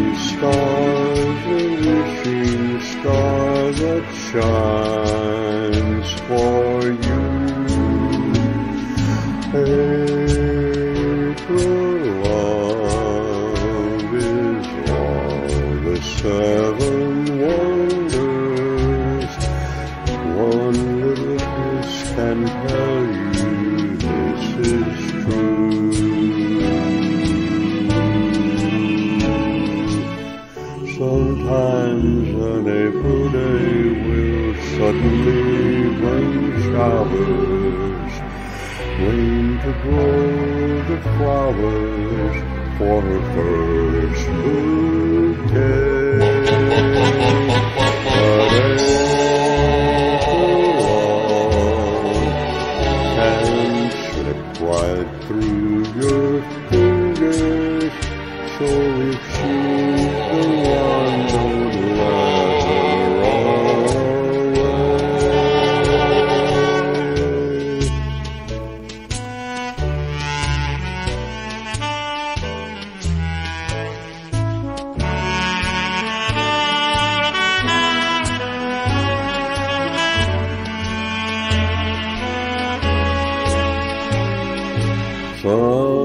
shooting stars, a wishing star that shines for you. April love is all the seven wonders. Sometimes an April day will suddenly bring showers, rain to grow the flowers for her first bouquet.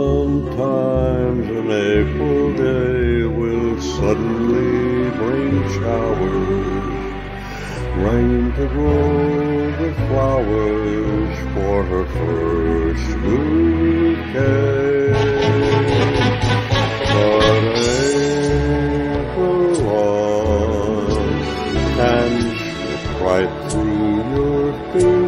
Sometimes an April day will suddenly bring showers, rain to grow the flowers for her first bouquet. But April on and she'll cry through your feet.